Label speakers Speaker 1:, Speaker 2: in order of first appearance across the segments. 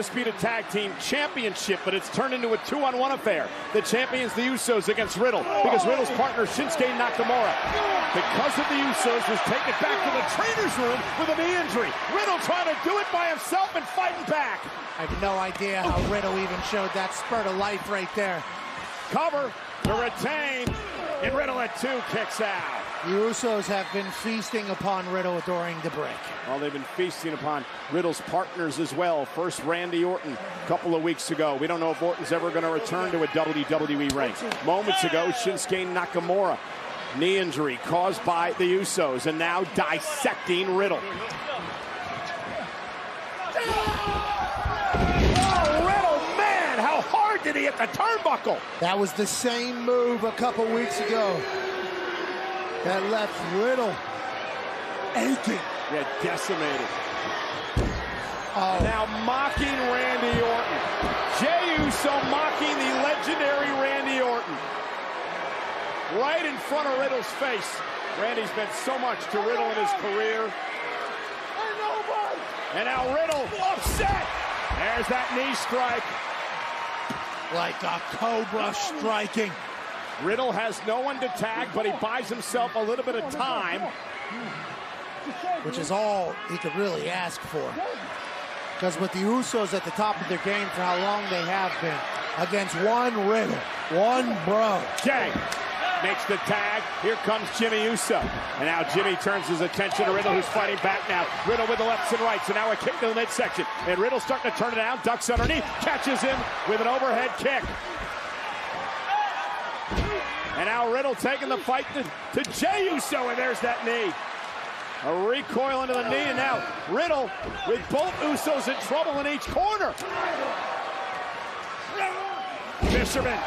Speaker 1: Undisputed Tag Team Championship, but it's turned into a two-on-one affair. The champions, the Usos, against Riddle, because Riddle's partner, Shinsuke Nakamura, because of the Usos, was taken back to the trainer's room with a knee injury. Riddle trying to do it by himself and fighting back.
Speaker 2: I have no idea how Riddle even showed that spurt of life right there.
Speaker 1: Cover to retain, and Riddle at two kicks out.
Speaker 2: The Usos have been feasting upon Riddle during the break.
Speaker 1: Well, they've been feasting upon Riddle's partners as well. First, Randy Orton a couple of weeks ago. We don't know if Orton's ever going to return to a WWE ring. Moments ago, Shinsuke Nakamura. Knee injury caused by the Usos, and now dissecting Riddle. Oh, Riddle, man, how hard did he hit the turnbuckle?
Speaker 2: That was the same move a couple weeks ago that left Riddle aching.
Speaker 1: Yeah, decimated.
Speaker 2: Oh.
Speaker 1: Now mocking Randy Orton. Jey Uso mocking the legendary Randy Orton. Right in front of Riddle's face. Randy's meant so much to Riddle in his career. And now Riddle upset. There's that knee strike.
Speaker 2: Like a cobra striking.
Speaker 1: Riddle has no one to tag, but he buys himself a little bit of time.
Speaker 2: Which is all he could really ask for. Because with the Usos at the top of their game for how long they have been, against one Riddle, one bro.
Speaker 1: Jey makes the tag. Here comes Jimmy Uso. And now Jimmy turns his attention to Riddle, who's fighting back now. Riddle with the lefts and rights, and now a kick to the midsection. And Riddle starting to turn it down, ducks underneath, catches him with an overhead kick. And now Riddle taking the fight to, to Jey Uso, and there's that knee. A recoil into the knee, and now Riddle with both Usos in trouble in each corner. Fisherman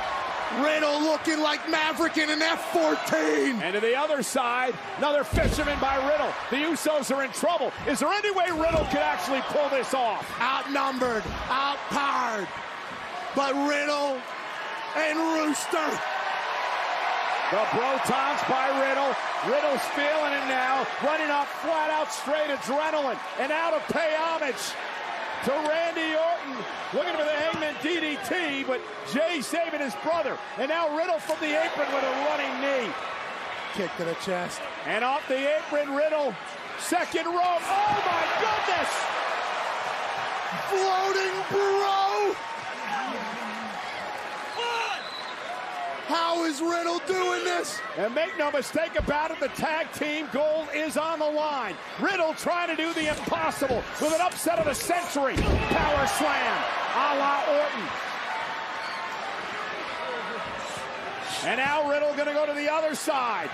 Speaker 2: Riddle looking like Maverick in an F-14.
Speaker 1: And to the other side, another fisherman by Riddle. The Usos are in trouble. Is there any way Riddle could actually pull this off?
Speaker 2: Outnumbered, outpowered. But Riddle and Rooster.
Speaker 1: The Brotons by Riddle. Riddle's feeling it now. Running off flat out straight adrenaline. And out to pay homage to Randy Orton. Looking for the DDT, but Jey saving his brother. And now Riddle from the apron with a running knee.
Speaker 2: Kick to the chest.
Speaker 1: And off the apron, Riddle. Second rope. Oh my goodness!
Speaker 2: Floating bro! Oh! How is Riddle doing this?
Speaker 1: And make no mistake about it, the tag team gold is on the line. Riddle trying to do the impossible with an upset of the century. Power slam a la Orton. And now Riddle going to go to the other side.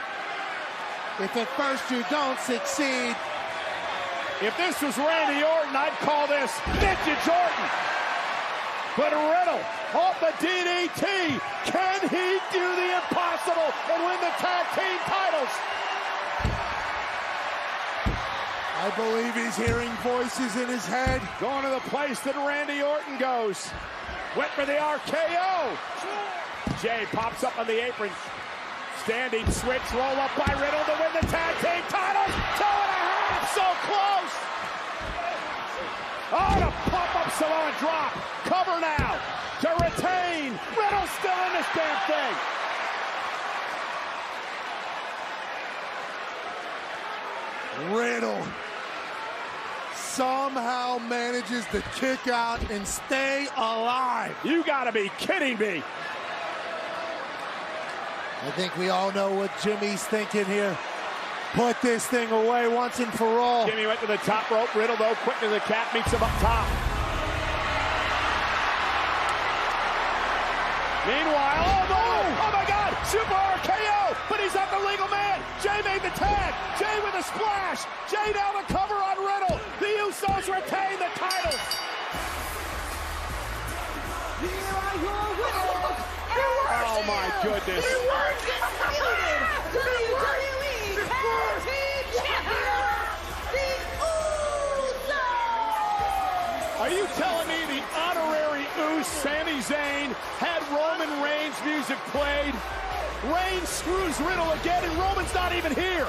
Speaker 2: If at first you don't succeed,
Speaker 1: If this was Randy Orton, I'd call this Vintage Orton. But Riddle off the DDT. Can he do the impossible and win the tag team titles?
Speaker 2: I believe he's hearing voices in his head.
Speaker 1: Going to the place that Randy Orton goes. Went for the RKO. Jey pops up on the apron. Standing switch, roll up by Riddle to win the tag team titles. Two and a half, so close. Oh, the pop up Samoan drop. Now to retain. Riddle still in this damn thing.
Speaker 2: Riddle somehow manages to kick out and stay alive.
Speaker 1: You gotta be kidding me.
Speaker 2: I think we all know what Jimmy's thinking here. Put this thing away once and for all.
Speaker 1: Jimmy went to the top rope. Riddle, though, quick to the cat, meets him up top. Meanwhile, oh no! Oh my God! Super RKO! But he's not the legal man! Jey made the tag! Jey with a splash! Jey now the cover on Riddle! The Usos retain the titles!
Speaker 3: Here are your winners,
Speaker 1: Oh my goodness! Roman Reigns music played? Reigns screws Riddle again, and Roman's not even here.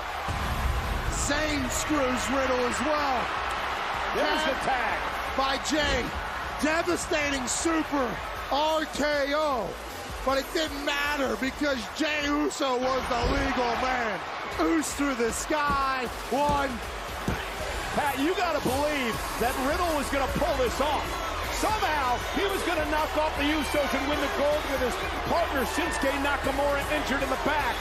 Speaker 2: Zayn screws Riddle as well.
Speaker 1: There's the tag.
Speaker 2: By Jey. devastating super RKO. But it didn't matter because Jey Uso was the legal man. Oos through the sky, one.
Speaker 1: Pat, you got to believe that Riddle was going to pull this off. Somehow, he was going to knock off the Usos and win the gold with his partner Shinsuke Nakamura injured in the back.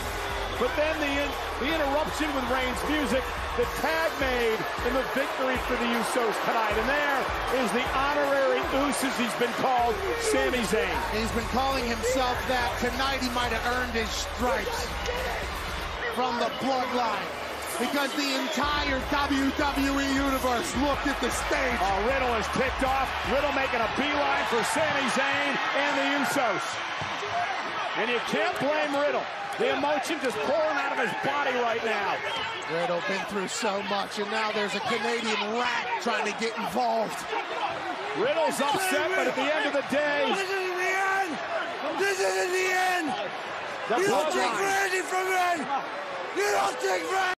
Speaker 1: But then the, in, the interruption with Reigns' music, the tag made, and the victory for the Usos tonight. And there is the honorary Usos he's been called, Sami Zayn.
Speaker 2: He's been calling himself that. Tonight he might have earned his stripes from the bloodline. Because the entire WWE Universe looked at the stage.
Speaker 1: Oh, Riddle is kicked off. Riddle making a beeline for Sami Zayn and the Usos. And you can't blame Riddle. The emotion just pouring out of his body right now.
Speaker 2: Riddle been through so much, and now there's a Canadian rat trying to get involved.
Speaker 1: Riddle's upset, but at the end of the day,
Speaker 2: This isn't the end! This isn't the end!
Speaker 1: the
Speaker 2: You don't take
Speaker 1: bloodline.
Speaker 2: Randy from me! You don't take Randy!